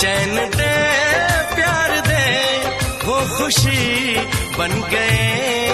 चैन दे प्यार दे वो खुशी बन गए।